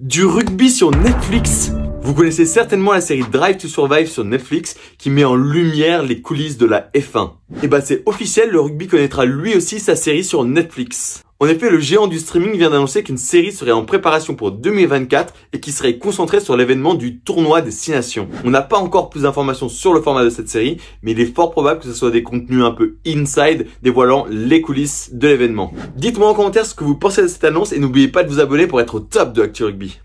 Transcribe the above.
Du rugby sur Netflix Vous connaissez certainement la série Drive to Survive sur Netflix qui met en lumière les coulisses de la F1. Et bah c'est officiel, le rugby connaîtra lui aussi sa série sur Netflix. En effet, le géant du streaming vient d'annoncer qu'une série serait en préparation pour 2024 et qui serait concentrée sur l'événement du tournoi des Six Nations. On n'a pas encore plus d'informations sur le format de cette série, mais il est fort probable que ce soit des contenus un peu inside dévoilant les coulisses de l'événement. Dites-moi en commentaire ce que vous pensez de cette annonce et n'oubliez pas de vous abonner pour être au top de Actu Rugby.